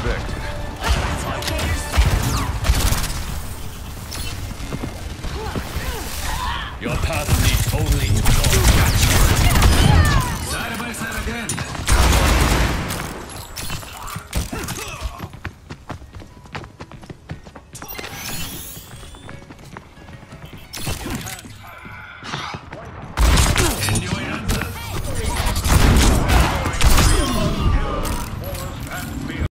expected. Your path leads only